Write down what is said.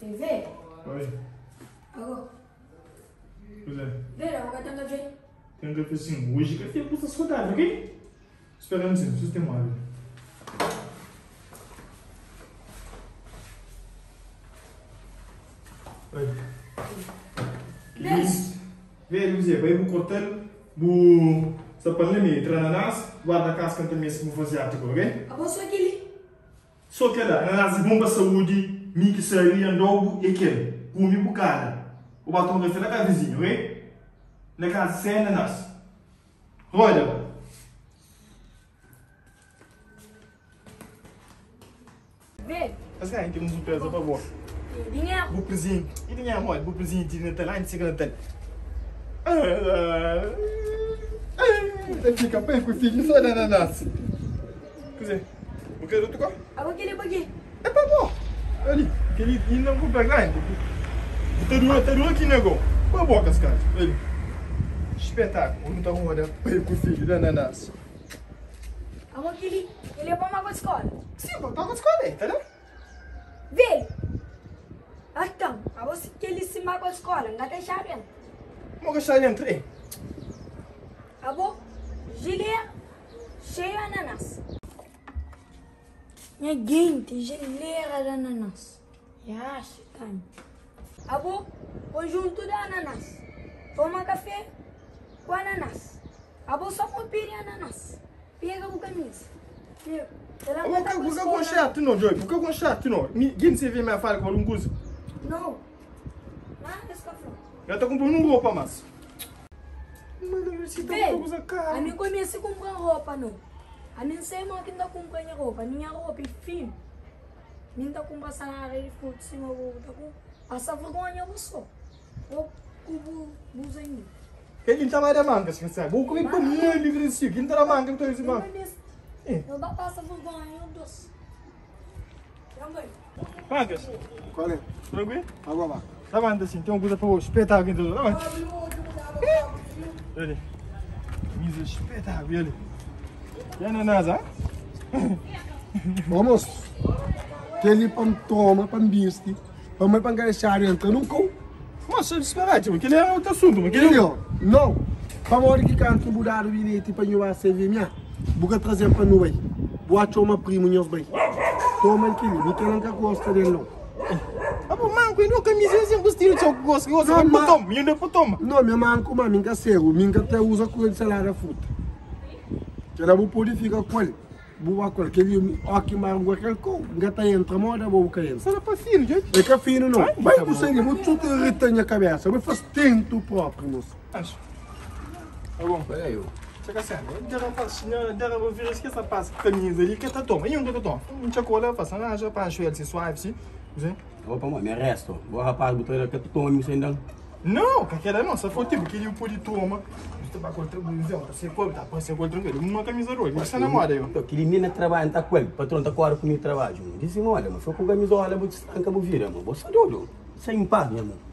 TV? Oi, Agora, cos'è? vero, ho guardato già. Tengo che si musica e questa scordata, ok? Spera un attimo, sistemare. Oi. Yes. Vedi così, vai un hotel, bu sa parle mi tra ananas, guarda casca também se mo asiático, ok? A posto aquele? Só que da ananas bomba saúde, mi que seria novo e que, bu mi bucada. O batom de fila com vizinho, ok? Na casa sem ananas. Roda. Vero. Mas é, tem um surpresa para você. Dinheiro. Bu presente. E tinha olha, bu presente de Natal, antes de Natal. Fica bem com o filho só da ananas. Cos'è? O que outro copo? Agora aquele bagulho. É pra bom. Ali, aquele ainda não compra grande. Tá duro, tá duro aqui, nego. Põe a boca, cara. Ali. Espetáculo. Não tá arrumando bem com o filho da ananas. Agora aquele. Ele é pra uma escola. Sim, tá as coisas, tá vendo? Vero. Então, a você que ele se magoa a escola, não tem chave. Vamos gastar dentro aí. Abo, geleia, cheio de ananas. Quente, geleia de ananas. Já, chitane. Abo, conjunto de ananas. Toma café com ananas. Abo, só com pire ananas. Pega o camisa. Ela Por que por que com chato não, Joy? Por que com chato não? Quem se vê minha fala com um guzo? Não. Não, esse café. Já tá comprando um roupa, mas. Mano, você tá Vê, com coisa a cara. mim comecei a comprar roupa, não. A mim sei mal que não comprando roupa. Minha roupa é fina. Minha tá comprando salário de fruto, cima, vou tá com... Passa vergonha, eu sou. Eu cubo, buza em mim. Quem tá mais da manga, você sabe? Vou comer pra mim, ele cresceu. Quem tá da manga, então esse Eu manga. não. Eu não passo vergonha, eu doce. Também. Mangas, Qual é? tranquilo? Água lá. Tá bom, assim, tem uma coisa pra você. Espetáculo, então. Tá bom. Olha ali. Camisa espetáculo, olha E ah? Vamos. Aquele pão toma, pão biste. Pão mais pão garechar entra num cão. Nossa, disparate, mas aquele é outro assunto, mas aquele Ele, é... Não. Para hora que canto mudar o bilhete para eu servir minha. Buga trazer para nós. Boa choma primo nós bem. Toma aquele. Me querem que gosta dele não. Ah, pô, manco, não, camisa assim, gostinho de gosto, você Não, vai pro mas- tom, e ainda pro tom. Não, minha mãe com mãe, minha cego. Minha até usa com ele salada fruta. Que com ele. Boa com ele. Que ele, ó, que mais um aquele cão. Minha tá entra, moda, vou buscar ele. Você era pra filho, gente. É cafino não. Ai, Vai pro sangue, vou tudo irritar minha cabeça. Vai fazer tento próprio, moço. Acho. Tá bom. Olha. Você quer saber? Dera faz, dera vou vir esquecer essa passa camisa ali, que tá toma, e um que tá toma. Um tchacola, faz, ah, já para achar ele se suave, sim. Você? Opa, mano, me resto. Vou rapaz, botou ele aqui, tu toma me sendo. Não, que aquela não, só foi tipo que ele pôde toma. Vai contra o busão, você foi, tá, você foi tranquilo, uma camisa roxa, você namora aí. Então, aquele menino trabalha, tá com ele, patrão tá com hora comigo trabalho. Disse, olha, mas foi com camisola, vou te estancar, vou virar, mano. Você é doido? Sem par, meu irmão.